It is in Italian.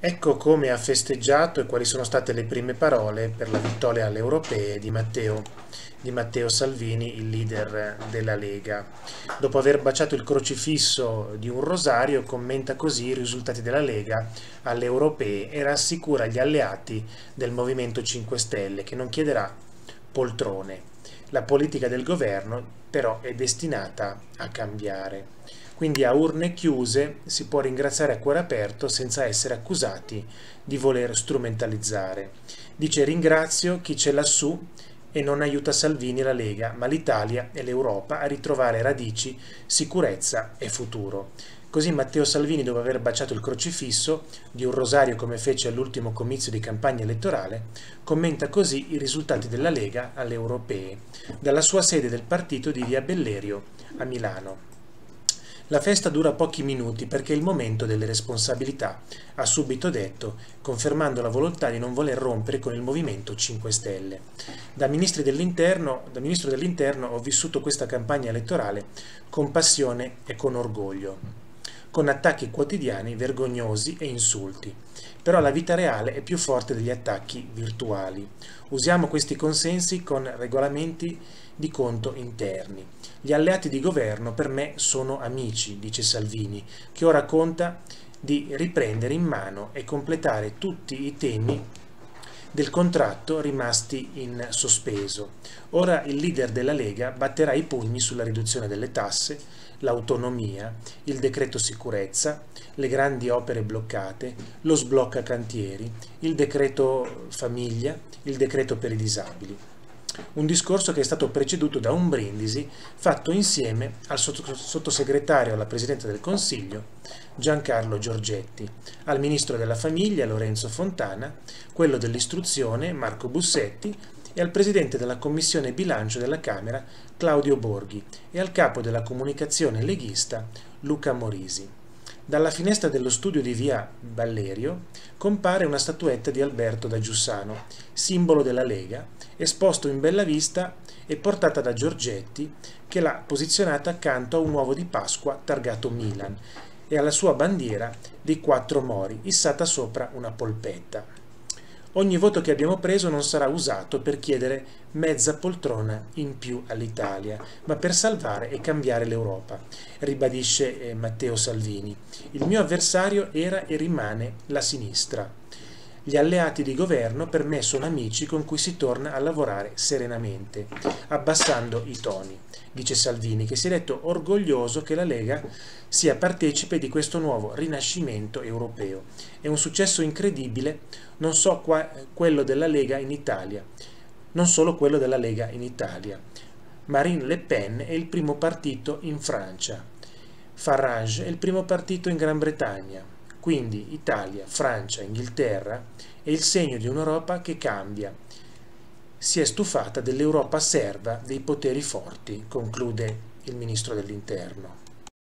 Ecco come ha festeggiato e quali sono state le prime parole per la vittoria alle europee di Matteo, di Matteo Salvini, il leader della Lega. Dopo aver baciato il crocifisso di un rosario, commenta così i risultati della Lega alle europee e rassicura gli alleati del Movimento 5 Stelle che non chiederà poltrone. La politica del governo però è destinata a cambiare. Quindi a urne chiuse si può ringraziare a cuore aperto senza essere accusati di voler strumentalizzare. Dice ringrazio chi c'è lassù e non aiuta Salvini e la Lega, ma l'Italia e l'Europa a ritrovare radici, sicurezza e futuro. Così Matteo Salvini, dopo aver baciato il crocifisso di un rosario come fece all'ultimo comizio di campagna elettorale, commenta così i risultati della Lega alle europee, dalla sua sede del partito di Via Bellerio a Milano. La festa dura pochi minuti perché è il momento delle responsabilità, ha subito detto, confermando la volontà di non voler rompere con il Movimento 5 Stelle. Da, ministro dell'interno ho vissuto questa campagna elettorale con passione e con orgoglio, con attacchi quotidiani vergognosi e insulti. Però la vita reale è più forte degli attacchi virtuali. Usiamo questi consensi con regolamenti di conto interni. Gli alleati di governo per me sono amici, dice Salvini, che ora conta di riprendere in mano e completare tutti i temi del contratto rimasti in sospeso. Ora il leader della Lega batterà i pugni sulla riduzione delle tasse, l'autonomia, il decreto sicurezza, le grandi opere bloccate, lo sblocca cantieri, il decreto famiglia, il decreto per i disabili un discorso che è stato preceduto da un brindisi fatto insieme al sottosegretario alla Presidenza del Consiglio Giancarlo Giorgetti, al Ministro della Famiglia Lorenzo Fontana, quello dell'Istruzione Marco Bussetti e al Presidente della Commissione Bilancio della Camera Claudio Borghi e al Capo della Comunicazione leghista Luca Morisi. Dalla finestra dello studio di via Ballerio compare una statuetta di Alberto da Giussano, simbolo della Lega, esposto in bella vista e portata da Giorgetti, che l'ha posizionata accanto a un uovo di Pasqua targato Milan e alla sua bandiera dei quattro mori, issata sopra una polpetta. Ogni voto che abbiamo preso non sarà usato per chiedere mezza poltrona in più all'Italia, ma per salvare e cambiare l'Europa, ribadisce eh, Matteo Salvini. Il mio avversario era e rimane la sinistra. Gli alleati di governo per me sono amici con cui si torna a lavorare serenamente, abbassando i toni, dice Salvini, che si è detto orgoglioso che la Lega sia partecipe di questo nuovo rinascimento europeo. È un successo incredibile, non so qua, quello della Lega in Italia, non solo quello della Lega in Italia. Marine Le Pen è il primo partito in Francia, Farage è il primo partito in Gran Bretagna, quindi Italia, Francia, Inghilterra è il segno di un'Europa che cambia. Si è stufata dell'Europa serva dei poteri forti, conclude il ministro dell'Interno.